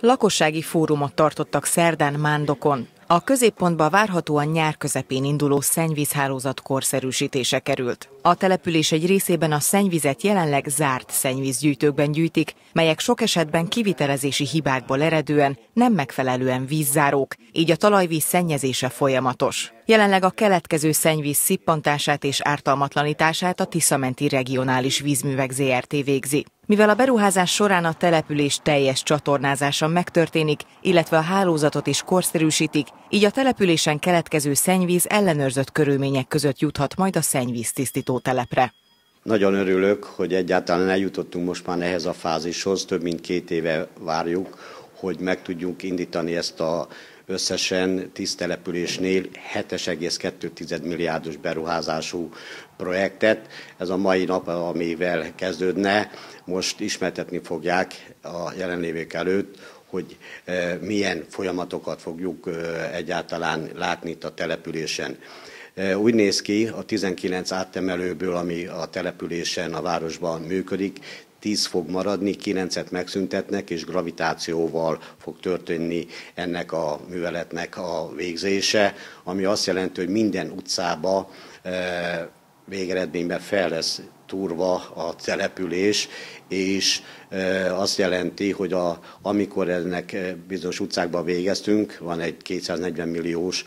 Lakossági fórumot tartottak szerdán Mándokon. A középpontba várhatóan nyár közepén induló szennyvízhálózat korszerűsítése került. A település egy részében a szennyvizet jelenleg zárt szennyvízgyűjtőkben gyűjtik, melyek sok esetben kivitelezési hibákból eredően nem megfelelően vízzárók, így a talajvíz szennyezése folyamatos. Jelenleg a keletkező szennyvíz szippantását és ártalmatlanítását a Tiszamenti Regionális Vízművek ZRT végzi. Mivel a beruházás során a település teljes csatornázása megtörténik, illetve a hálózatot is korszerűsítik, így a településen keletkező szennyvíz ellenőrzött körülmények között juthat majd a szennyvíz tisztító telepre. Nagyon örülök, hogy egyáltalán eljutottunk most már ehhez a fázishoz, több mint két éve várjuk, hogy meg tudjunk indítani ezt a összesen 10 településnél 7,2 milliárdos beruházású projektet. Ez a mai nap, amivel kezdődne, most ismertetni fogják a jelenlévők előtt, hogy e, milyen folyamatokat fogjuk e, egyáltalán látni itt a településen. E, úgy néz ki a 19 áttemelőből, ami a településen, a városban működik, 10 fog maradni, 9-et megszüntetnek, és gravitációval fog történni ennek a műveletnek a végzése, ami azt jelenti, hogy minden utcába végeredményben fel lesz turva a település, és azt jelenti, hogy a, amikor ennek bizonyos utcákban végeztünk, van egy 240 milliós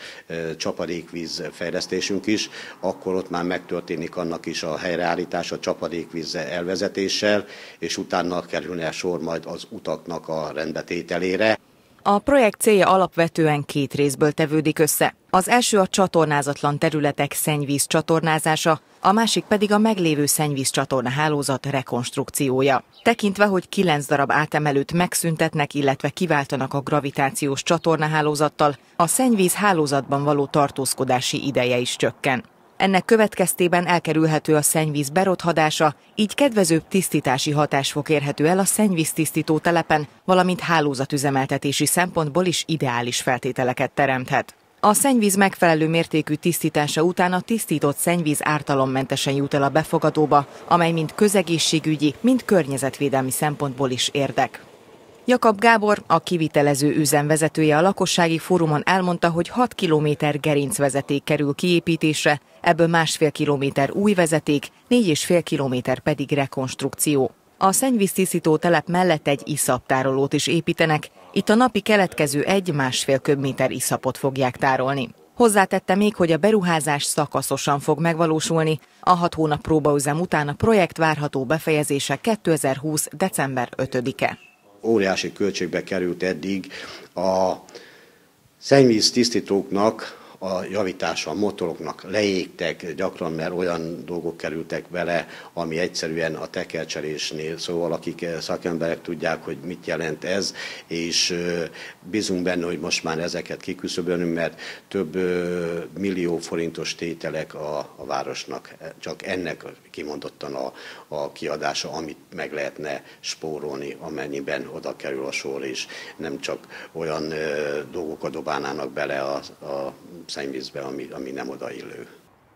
csapadékvíz fejlesztésünk is, akkor ott már megtörténik annak is a helyreállítás a csapadékvíz elvezetéssel, és utána kerülne sor majd az utaknak a rendbetételére. A projekt célja alapvetően két részből tevődik össze. Az első a csatornázatlan területek szennyvíz csatornázása, a másik pedig a meglévő szennyvíz csatorna hálózat rekonstrukciója. Tekintve, hogy kilenc darab átemelőt megszüntetnek, illetve kiváltanak a gravitációs csatornahálózattal, a szennyvíz hálózatban való tartózkodási ideje is csökken. Ennek következtében elkerülhető a szennyvíz berothadása, így kedvezőbb tisztítási hatás fog érhető el a szennyvíztisztító telepen, valamint hálózatüzemeltetési szempontból is ideális feltételeket teremthet. A szennyvíz megfelelő mértékű tisztítása után a tisztított szennyvíz ártalommentesen jut el a befogadóba, amely mind közegészségügyi, mind környezetvédelmi szempontból is érdek. Jakab Gábor, a kivitelező üzemvezetője a lakossági fórumon elmondta, hogy 6 kilométer gerincvezeték kerül kiépítésre, ebből másfél kilométer új vezeték, 4,5 kilométer pedig rekonstrukció. A szennyvíztisztító telep mellett egy iszaptárolót is építenek, itt a napi keletkező egy-másfél köbméter iszapot fogják tárolni. Hozzátette még, hogy a beruházás szakaszosan fog megvalósulni. A hat hónap próbaüzem után a projekt várható befejezése 2020. december 5-e óriási költségbe került eddig a szennyvíz tisztítóknak a javítása a motoroknak leégtek gyakran, mert olyan dolgok kerültek bele, ami egyszerűen a tekercselésnél, szóval akik eh, szakemberek tudják, hogy mit jelent ez, és eh, bízunk benne, hogy most már ezeket kiküszöbölünk, mert több eh, millió forintos tételek a, a városnak, csak ennek kimondottan a, a kiadása, amit meg lehetne spórolni, amennyiben oda kerül a sor, és nem csak olyan dolgokat dobálnának bele a, a szennyvízbe, ami, ami nem odaillő.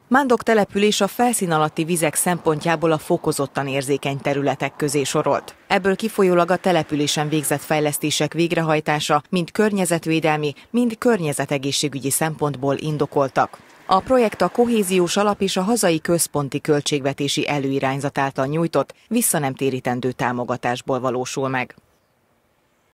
Mándok település a felszín alatti vizek szempontjából a fokozottan érzékeny területek közé sorolt. Ebből kifolyólag a településen végzett fejlesztések végrehajtása mind környezetvédelmi, mind környezetegészségügyi szempontból indokoltak. A projekt a kohéziós alap és a hazai központi költségvetési előirányzat által nyújtott, visszanemtérítendő támogatásból valósul meg.